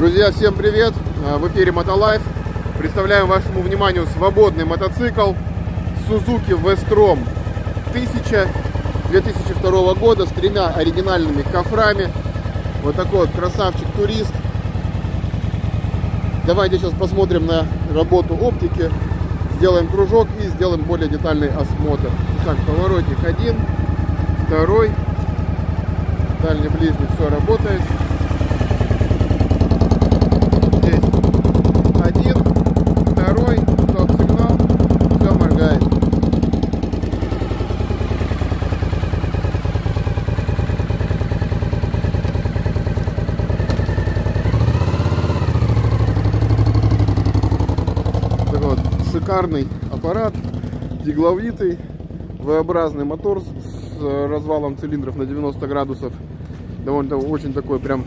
Друзья, всем привет! А, в эфире Мотолайф. Представляем вашему вниманию свободный мотоцикл Suzuki V-Strom 1000 2002 года с тремя оригинальными кофрами. Вот такой вот красавчик-турист. Давайте сейчас посмотрим на работу оптики. Сделаем кружок и сделаем более детальный осмотр. Так, поворотник один, второй, дальний ближний, все работает. Шикарный аппарат, дигловитый, V-образный мотор с развалом цилиндров на 90 градусов. Довольно очень такой прям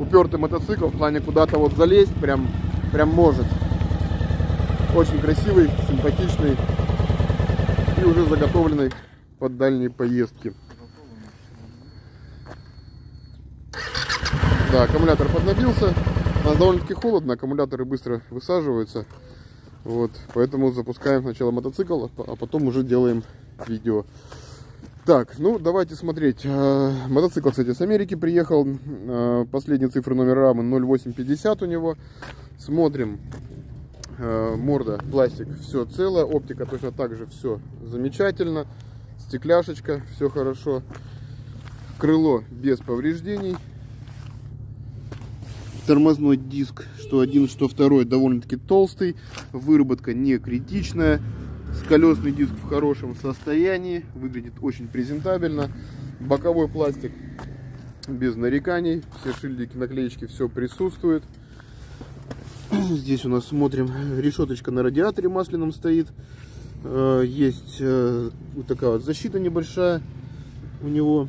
упертый мотоцикл в плане куда-то вот залезть прям, прям может. Очень красивый, симпатичный и уже заготовленный под дальние поездки. Да, аккумулятор поднабился. У нас довольно-таки холодно, аккумуляторы быстро высаживаются. Вот, поэтому запускаем сначала мотоцикл, а потом уже делаем видео. Так, ну давайте смотреть. А, мотоцикл, кстати, с Америки приехал. А, последние цифры номер рамы 0850 у него. Смотрим. А, морда, пластик, все целое. Оптика точно так же все замечательно. Стекляшечка, все хорошо. Крыло без повреждений тормозной диск, что один, что второй, довольно-таки толстый, выработка не критичная, колесный диск в хорошем состоянии, выглядит очень презентабельно, боковой пластик без нареканий, все шильдики, наклеечки, все присутствует. Здесь у нас смотрим, решеточка на радиаторе масляном стоит, э, есть э, вот такая вот защита небольшая у него,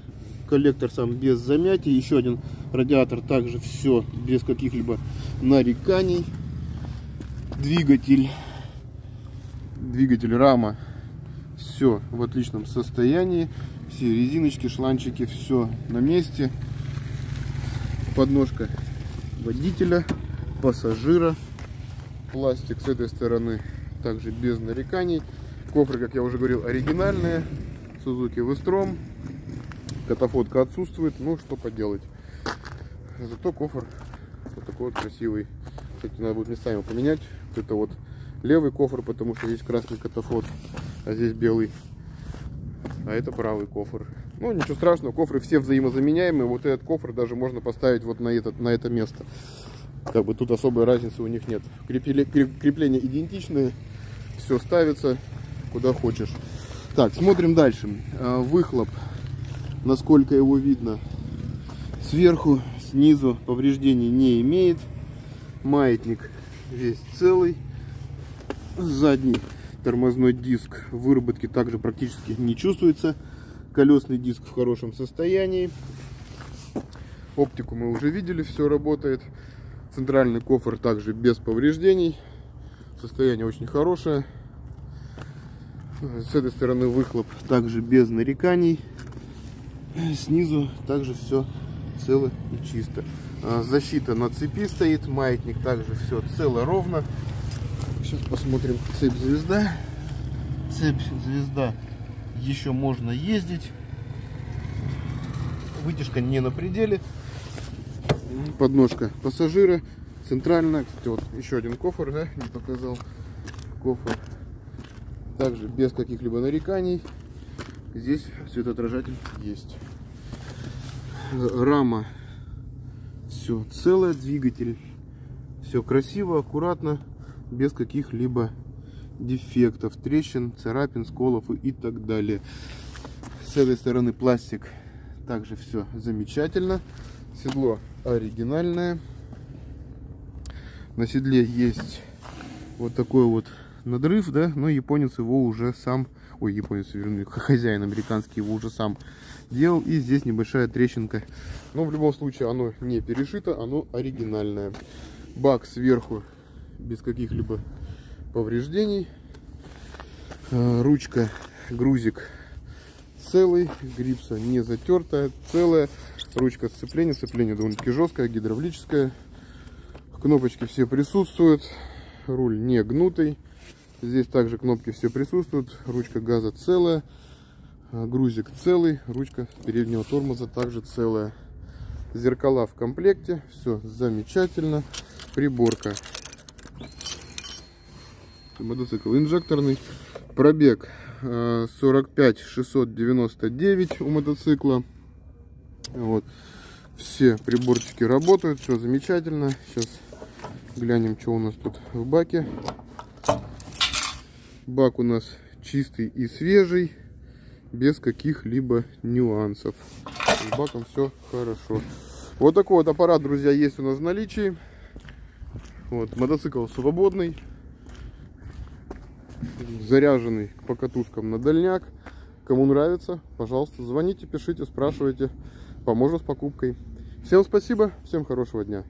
коллектор сам без замятий, еще один радиатор также все без каких-либо нареканий. Двигатель, двигатель рама, все в отличном состоянии. Все резиночки, шланчики, все на месте. Подножка водителя, пассажира. Пластик с этой стороны также без нареканий. Кофры, как я уже говорил, оригинальные. Suzuki V-Strom. Катафотка отсутствует, ну что поделать. Зато кофр вот такой вот красивый. Кстати, надо будет местами поменять. Это вот левый кофр, потому что здесь красный катафот, а здесь белый. А это правый кофр. Ну, ничего страшного, кофры все взаимозаменяемые. Вот этот кофр даже можно поставить вот на, этот, на это место. Как бы тут особой разницы у них нет. Крепления, крепления идентичные. Все ставится куда хочешь. Так, смотрим дальше. А, выхлоп. Насколько его видно. Сверху снизу повреждений не имеет. Маятник весь целый. Задний тормозной диск выработки также практически не чувствуется. Колесный диск в хорошем состоянии. Оптику мы уже видели, все работает. Центральный кофр также без повреждений. Состояние очень хорошее. С этой стороны выхлоп также без нареканий. Снизу также все цело и чисто. А, защита на цепи стоит, маятник также все цело, ровно. Сейчас посмотрим цепь звезда. Цепь звезда еще можно ездить. Вытяжка не на пределе. Подножка пассажира. Центральная. Кстати, вот еще один кофр, да, не показал. Кофр. Также без каких-либо нареканий. Здесь светоотражатель есть рама все целое, двигатель все красиво, аккуратно, без каких-либо дефектов, трещин, царапин, сколов и так далее. С этой стороны пластик также все замечательно. Седло оригинальное. На седле есть вот такой вот надрыв, да, но японец его уже сам, ой, японец, вернее, хозяин американский его уже сам делал. И здесь небольшая трещинка. Но в любом случае оно не перешито, оно оригинальное. Бак сверху без каких-либо повреждений. Э, ручка, грузик целый, грипса не затертая, целая. Ручка сцепления, сцепление довольно-таки жесткое, гидравлическое. Кнопочки все присутствуют. Руль не гнутый. Здесь также кнопки все присутствуют. Ручка газа целая. А, грузик целый. Ручка переднего тормоза также целая. Зеркала в комплекте. Все замечательно. Приборка. Мотоцикл инжекторный. Пробег 45 а, 699 у мотоцикла. Вот. Все приборчики работают, все замечательно. Сейчас глянем, что у нас тут в баке. Бак у нас чистый и свежий, без каких-либо нюансов. С баком все хорошо. Вот такой вот аппарат, друзья, есть у нас в наличии. Вот, мотоцикл свободный, заряженный к покатушкам на дальняк. Кому нравится, пожалуйста, звоните, пишите, спрашивайте. Поможем с покупкой. Всем спасибо, всем хорошего дня.